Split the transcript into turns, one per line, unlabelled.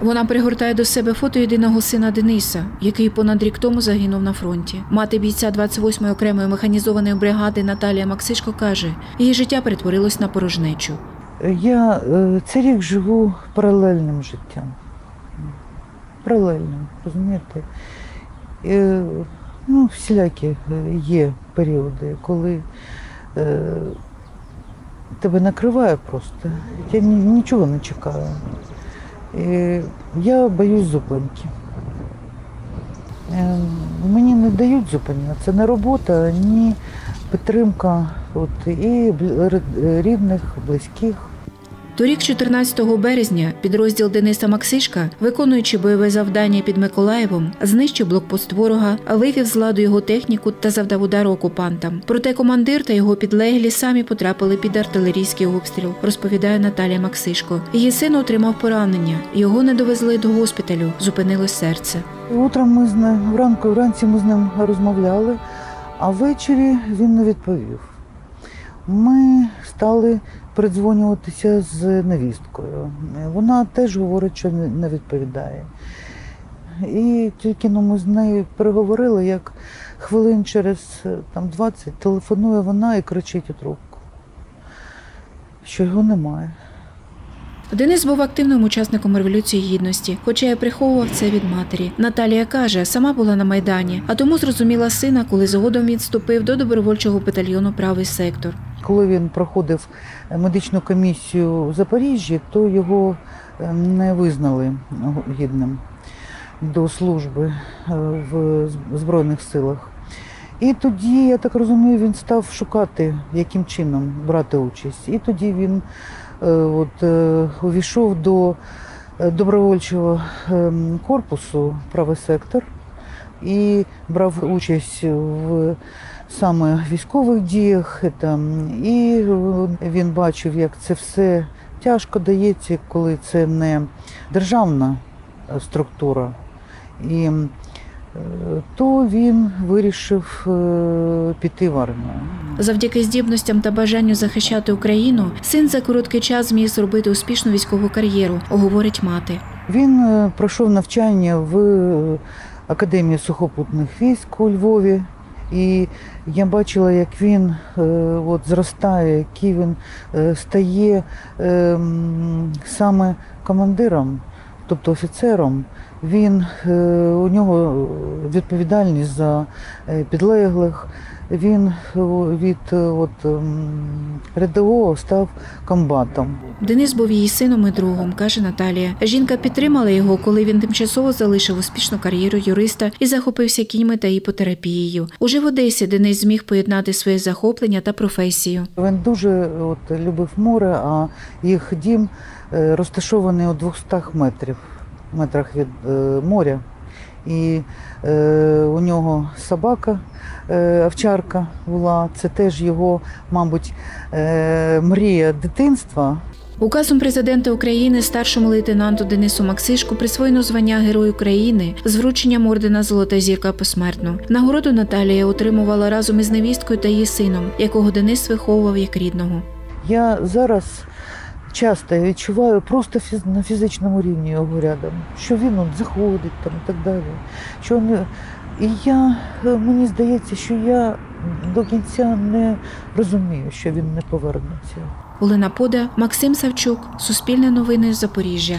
Вона пригортає до себе фото єдиного сина Дениса, який понад рік тому загинув на фронті. Мати бійця 28-ї окремої механізованої бригади Наталія Максишко каже, її життя перетворилось на порожнечу.
Я е, цей рік живу паралельним життям. Паралельним, розумієте? Ну, всілякі е, є періоди, коли е, тебе накриває просто. Я нічого не чекаю. Я боюсь зупинки. Е, Мені не дають зупинення. Це не робота, ні підтримка от, і рідних, близьких.
Торік, 14 березня, підрозділ Дениса Максишка, виконуючи бойове завдання під Миколаєвом, знищив блокпост ворога, вивів з ладу його техніку та завдав удару окупантам. Проте командир та його підлеглі самі потрапили під артилерійський обстріл, розповідає Наталія Максишко. Її син отримав поранення. Його не довезли до госпіталю, зупинилось серце.
Утром ми з ним вранку, вранці ми з ним розмовляли, а ввечері він не відповів. Ми стали передзвонюватися з невісткою. Вона теж говорить, що не відповідає. І тільки ну, ми з нею переговорили, як хвилин через там, 20 телефонує вона і кричить у трубку, що його немає.
Денис був активним учасником революції гідності, хоча й приховував це від матері. Наталія каже, сама була на майдані, а тому зрозуміла сина, коли згодом він вступив до добровольчого батальйону Правий сектор.
Коли він проходив медичну комісію в Запоріжжі, то його е, не визнали гідним до служби е, в Збройних силах. І тоді, я так розумію, він став шукати, яким чином брати участь. І тоді він е, от, е, увійшов до е, добровольчого ем, корпусу правий сектор і брав участь в саме військових діях. і Там, і е, він бачив, як це все тяжко дається, коли це не державна е, структура. І е, то він вирішив піти в армію.
Завдяки здібностям та бажанню захищати Україну, син за короткий час зміг зробити успішну військову кар'єру, говорить мати.
Він пройшов навчання в Академії сухопутних військ у Львові. І я бачила, як він е, от, зростає, який він е, стає е, саме командиром, тобто офіцером. Він, е, у нього відповідальність за підлеглих. Він е, від е, от, ем, рядового став комбатом.
Денис був її сином і другом, каже Наталія. Жінка підтримала його, коли він тимчасово залишив успішну кар'єру юриста і захопився кіньми та іпотерапією. Уже в Одесі Денис зміг поєднати своє захоплення та професію.
Він дуже от, любив море, а їх дім е, розташований у 200 метрів, метрах від моря. І е, у нього собака, овчарка була. Це теж його, мабуть, е, мрія дитинства.
Указом президента України старшому лейтенанту Денису Максишку присвоєно звання Герой України з врученням ордена Золота зірка посмертно. Нагороду Наталія отримувала разом із невісткою та її сином, якого Денис виховував як рідного.
Я зараз часто відчуваю просто на фізичному рівні його рядом, що він заходить там і так далі. Що він... І я, е, мені здається, що я до кінця не розумію, що він не повернеться.
Олена Пода, Максим Савчук, Суспільне новини Запоріжжя.